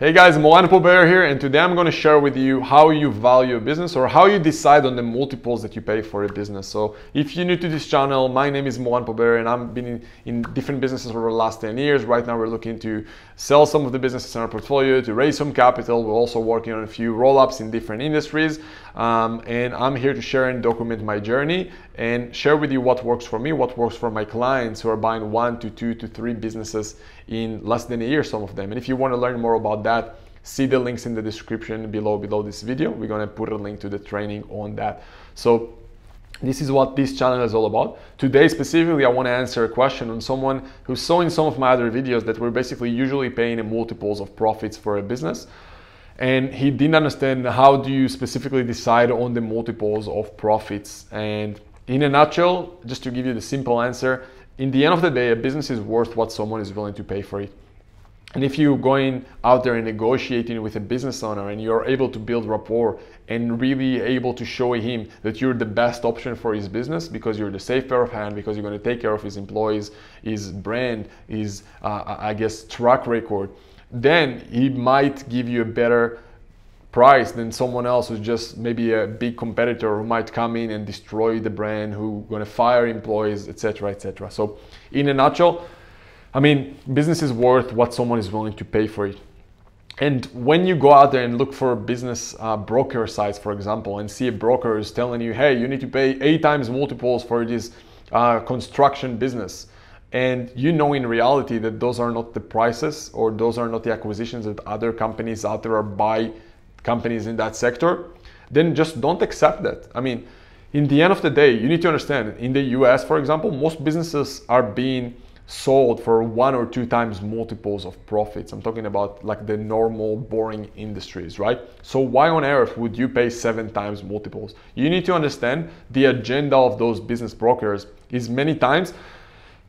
Hey guys, Moran Pober here, and today I'm going to share with you how you value a business or how you decide on the multiples that you pay for a business. So, if you're new to this channel, my name is Moran Pober, and I've been in, in, different businesses over the last 10 years. Right now, we're looking to sell some of the businesses in our portfolio to raise some capital. We're also working on a few roll ups in different industries, um, and I'm here to share and document my journey and share with you what works for me, what works for my clients who are buying one to two to three businesses in less than a year, some of them. And if you want to learn more about that, see the links in the description below below this video. We're gonna put a link to the training on that. So this is what this channel is all about. Today specifically, I want to answer a question on someone who saw in some of my other videos that we're basically usually paying multiples of profits for a business. And he didn't understand how do you specifically decide on the multiples of profits. And in a nutshell, just to give you the simple answer, in the end of the day, a business is worth what someone is willing to pay for it. And if you're going out there and negotiating with a business owner and you're able to build rapport and really able to show him that you're the best option for his business because you're the safe pair of hand, because you're going to take care of his employees, his brand, his, uh, I guess, track record, then he might give you a better price than someone else who's just maybe a big competitor who might come in and destroy the brand, who to fire employees, etc., etc. So, in a nutshell, I mean, business is worth what someone is willing to pay for it. And when you go out there and look for business uh, broker sites, for example, and see a broker who's telling you, hey, you need to pay eight times multiples for this uh, construction business, and you know in reality that those are not the prices or those are not the acquisitions that other companies out there are buy companies in that sector, then just don't accept that. I mean, in the end of the day, you need to understand in the US, for example, most businesses are being sold for one or two times multiples of profits. I'm talking about like the normal boring industries, right? So why on earth would you pay seven times multiples? You need to understand the agenda of those business brokers is many times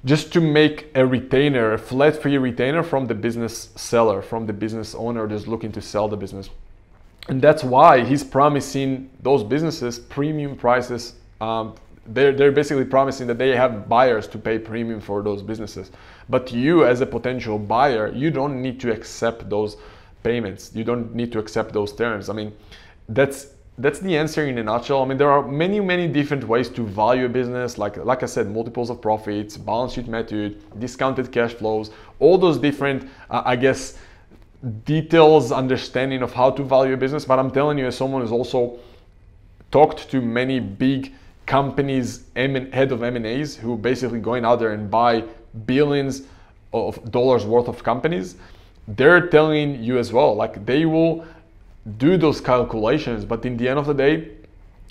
just to make a retainer, a flat fee retainer from the business seller, from the business owner that's looking to sell the business. And that's why he's promising those businesses premium prices. Um, they're, they're basically promising that they have buyers to pay premium for those businesses. But you, as a potential buyer, you don't need to accept those payments. You don't need to accept those terms. I mean, that's that's the answer in a nutshell. I mean, there are many, many different ways to value a business. Like, like I said, multiples of profits, balance sheet method, discounted cash flows, all those different, uh, I guess, details understanding of how to value a business. But I'm telling you, as someone who's also talked to many big companies, M- head of M&As, who basically going out there and buy billions of dollars worth of companies, they're telling you as well, like they will do those calculations, but in the end of the day,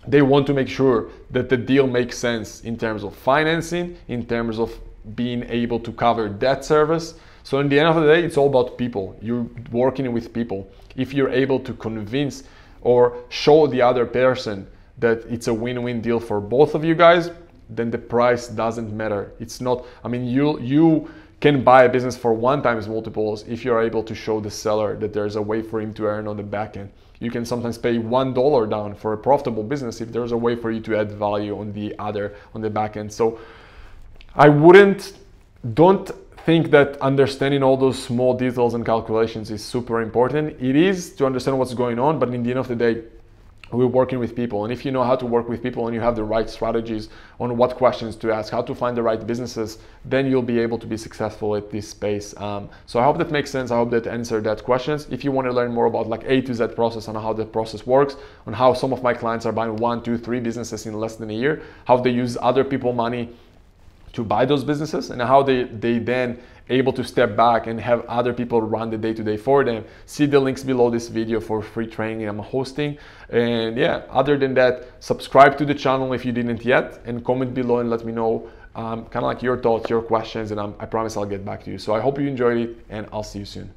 they want to make sure that the deal makes sense in terms of financing, in terms of being able to cover debt service. So in the end of the day, it's all about people. You're working with people. If you're able to convince or show the other person that it's a win-win deal for both of you guys, then the price doesn't matter. It's not, I mean, you you can buy a business for one times multiples if you're able to show the seller that there's a way for him to earn on the back end. You can sometimes pay one dollar down for a profitable business if there's a way for you to add value on the other on the back end. So I wouldn't don't think that understanding all those small details and calculations is super important. It is to understand what's going on, but in the end of the day, we're working with people. And if you know how to work with people and you have the right strategies on what questions to ask how to find the right businesses then you'll be able to be successful at this space. Um, so i hope that makes sense. I hope that answered that questions. If you want to learn more about like a to z process and how the process works on how some of my clients are buying one two three businesses in less than a year how they use other people money to buy those businesses and how they, they then able to step back and have other people run the day-to-day for them. See the links below this video for free training i'm hosting. And yeah other than that subscribe to the channel if you didn't yet and comment below and let me know um, kind of like your thoughts your questions and I'm, i promise i'll get back to you. So i hope you enjoyed it and i'll see you soon